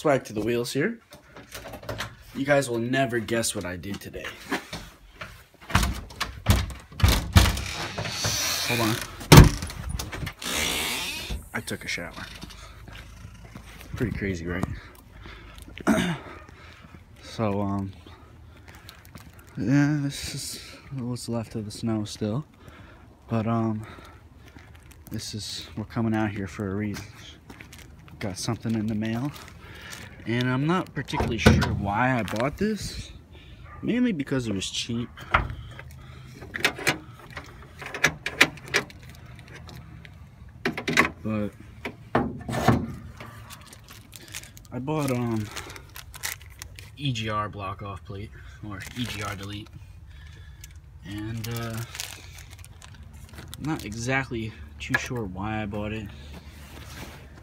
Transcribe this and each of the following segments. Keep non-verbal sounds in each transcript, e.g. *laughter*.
swag to the wheels here. You guys will never guess what I did today. Hold on. I took a shower. Pretty crazy, right? *clears throat* so, um, yeah, this is what's left of the snow still. But, um, this is, we're coming out here for a reason. Got something in the mail. And I'm not particularly sure why I bought this. Mainly because it was cheap. But I bought um EGR block off plate or EGR delete. And uh not exactly too sure why I bought it.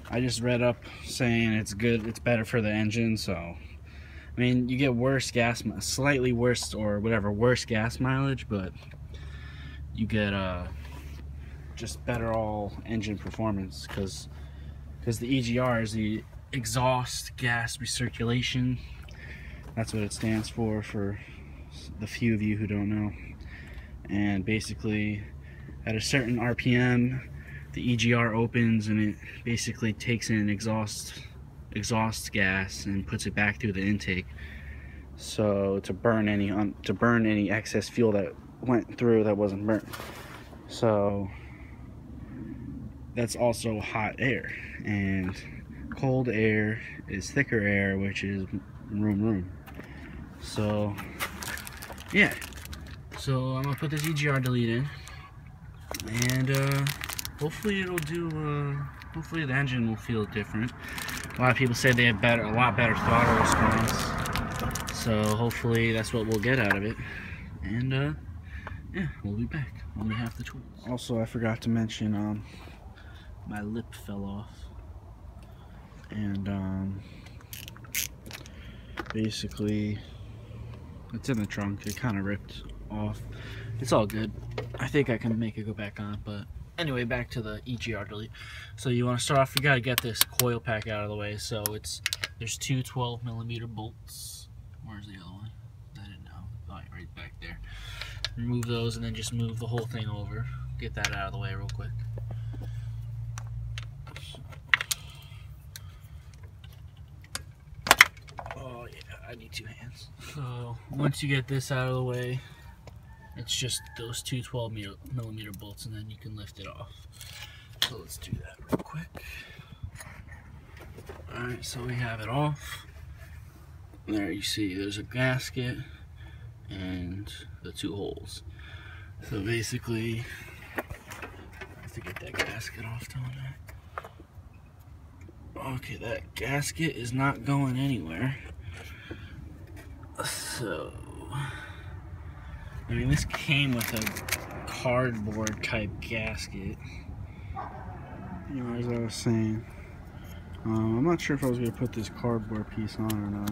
I just read up saying it's good, it's better for the engine, so I mean, you get worse gas, slightly worse or whatever, worse gas mileage, but you get uh, just better all engine performance because because the EGR is the exhaust gas recirculation. That's what it stands for for the few of you who don't know. And basically, at a certain RPM, the EGR opens and it basically takes in exhaust exhaust gas and puts it back through the intake. So to burn any um, to burn any excess fuel that went through that wasn't burnt. So that's also hot air. And cold air is thicker air which is room room. So yeah. So I'm gonna put this EGR delete in. And uh hopefully it'll do uh, hopefully the engine will feel different. A lot of people say they have better a lot better throttle response. So hopefully that's what we'll get out of it. And uh, yeah we'll be back. When we have the tools. Also I forgot to mention um my lip fell off. And um basically it's in the trunk. It kind of ripped off. It's all good. I think I can make it go back on but anyway, back to the EGR delete. So you want to start off, you got to get this coil pack out of the way. So it's, there's two 12 millimeter bolts. Where's the other one? I didn't know. Oh, right back there. Remove those and then just move the whole thing over. Get that out of the way real quick. Oh yeah, I need two hands. So once you get this out of the way, it's just those two 12 millimeter bolts and then you can lift it off. So let's do that real quick. Alright, so we have it off. There you see there's a gasket and the two holes. So basically, I have to get that gasket off, don't? Okay, that gasket is not going anywhere. So, I mean, this came with a cardboard type gasket. You know, as I was saying, um, I'm not sure if I was going to put this cardboard piece on or not.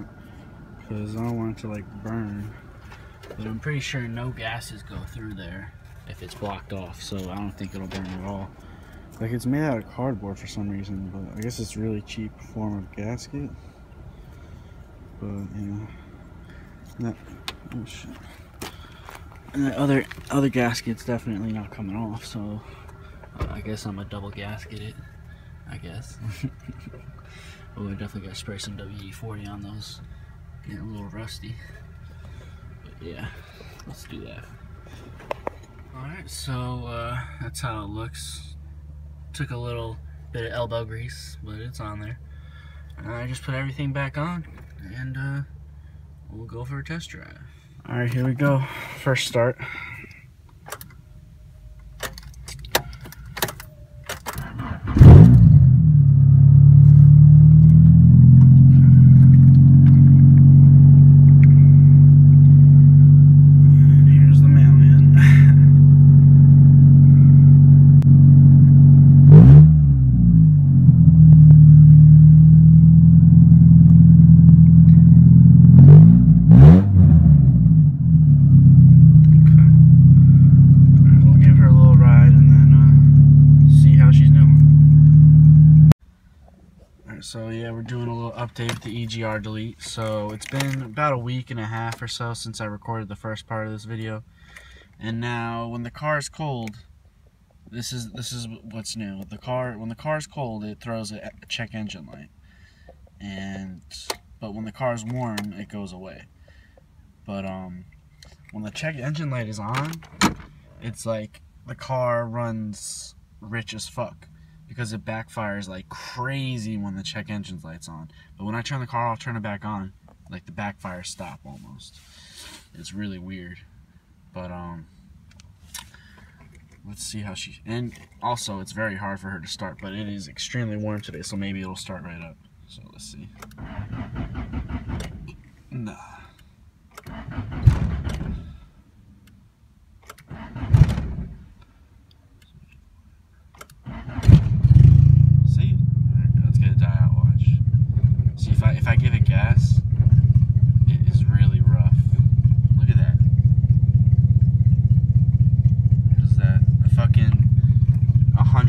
Because I don't want it to, like, burn. But I'm pretty sure no gases go through there if it's blocked off. So I don't think it'll burn at all. Like, it's made out of cardboard for some reason. But I guess it's really cheap form of gasket. But, yeah. That, oh, shit. And the other other gasket's definitely not coming off, so uh, I guess I'm a double gasket it. I guess. *laughs* oh, I definitely gotta spray some WD-40 on those. Getting a little rusty. But yeah, let's do that. Alright, so uh, that's how it looks. Took a little bit of elbow grease, but it's on there. And I just put everything back on, and uh, we'll go for a test drive. All right, here we go. First start. Update the EGR delete. So it's been about a week and a half or so since I recorded the first part of this video. And now when the car is cold, this is this is what's new. The car when the car is cold, it throws a check engine light. And but when the car is warm, it goes away. But um when the check engine light is on, it's like the car runs rich as fuck because it backfires like crazy when the check engine light's on. But when I turn the car off, turn it back on, like the backfire stop almost. It's really weird. But um let's see how she and also it's very hard for her to start, but it is extremely warm today, so maybe it'll start right up. So let's see.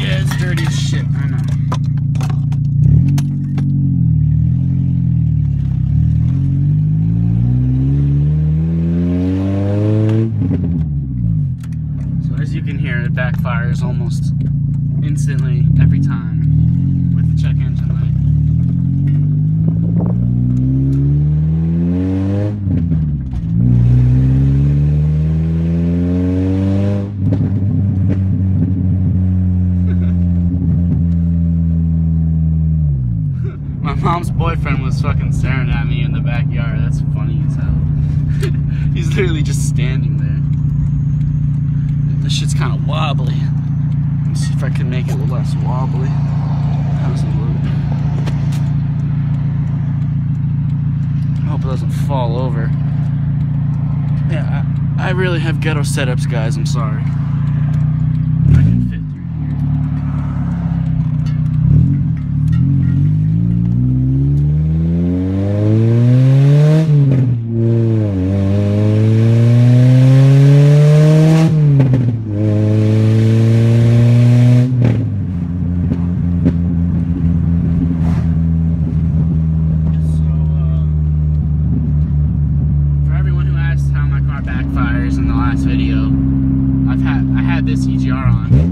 Yeah, it's dirty as shit, I know. So as you can hear, it backfires almost instantly every time with the check engine light. mom's boyfriend was fucking staring at me in the backyard. That's funny as hell. *laughs* He's literally just standing there. This shit's kind of wobbly. Let's see if I can make it less wobbly. How's it work? I hope it doesn't fall over. Yeah, I, I really have ghetto setups, guys. I'm sorry. video. I've had I had this EGR on.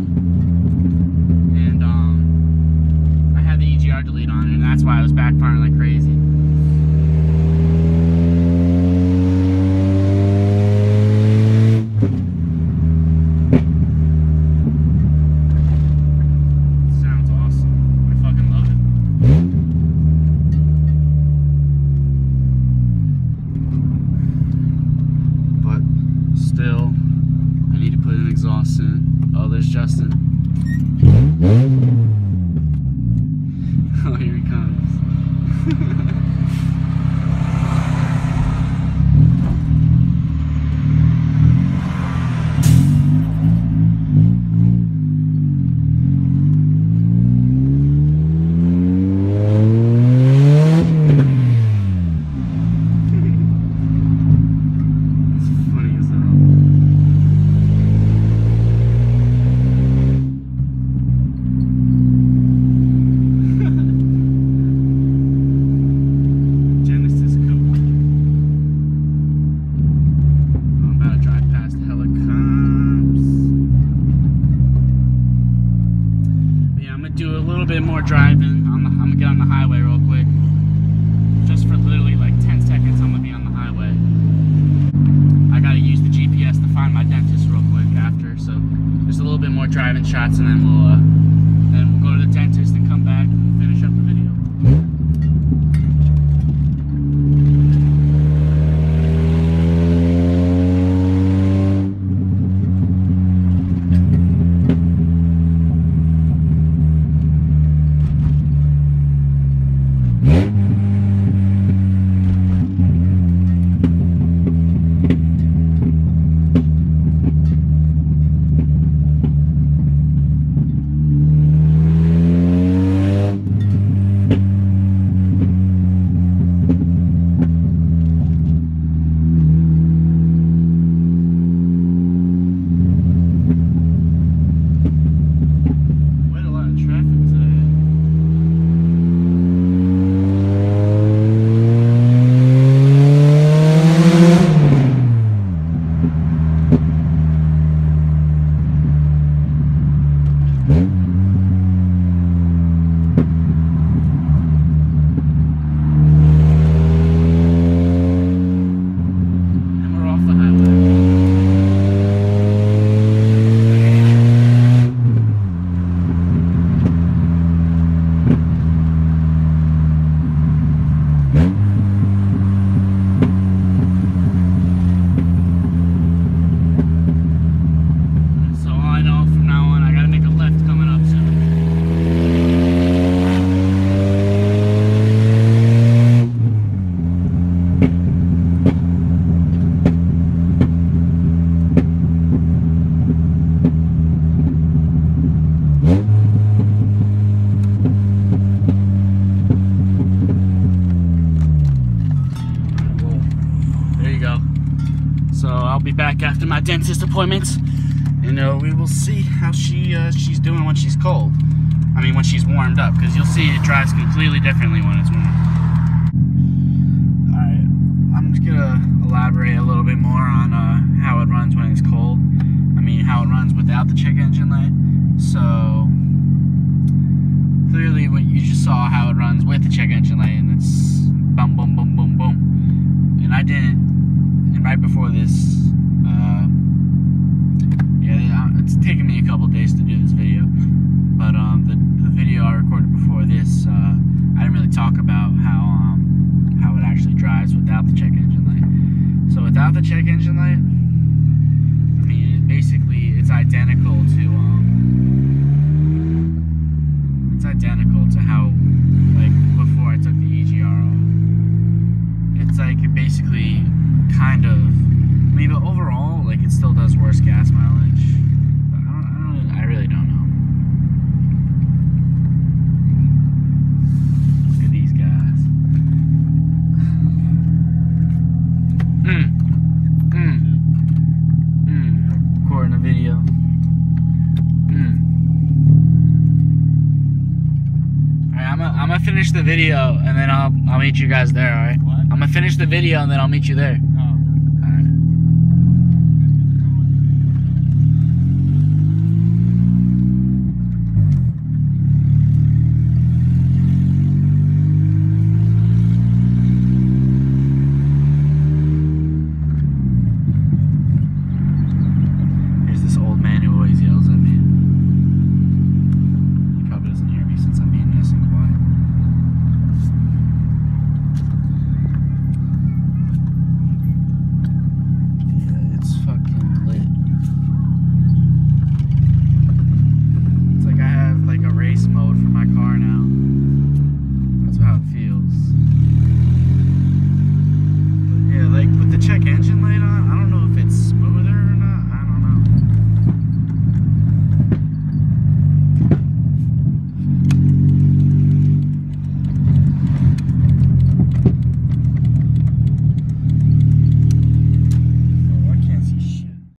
little bit more driving. The, I'm gonna get on the highway real quick. Just for literally like 10 seconds, I'm gonna be on the highway. I gotta use the GPS to find my dentist real quick after. So just a little bit more driving shots, and then we'll uh, then we'll go to the dentist. Dentist appointments, and uh, we will see how she uh, she's doing when she's cold. I mean, when she's warmed up, because you'll see it drives completely differently when it's warm. All right, I'm just gonna elaborate a little bit more on uh, how it runs when it's cold. I mean, how it runs without the check engine light. So clearly, what you just saw how it runs with the check engine light, and it's boom, boom, boom, boom, boom. And I didn't and right before this, uh, yeah, it's taken me a couple days to do this video, but um, the, the video I recorded before this, uh, I didn't really talk about how um, how it actually drives without the check engine light. So without the check engine light, I mean, it basically it's identical to um, it's identical it still does worse gas mileage but I don't, I don't I really don't know look at these guys mm. Mm. Mm. recording a video mm. Alright, I'm gonna I'm finish the video and then I'll I'll meet you guys there, alright? What? I'm gonna finish the video and then I'll meet you there.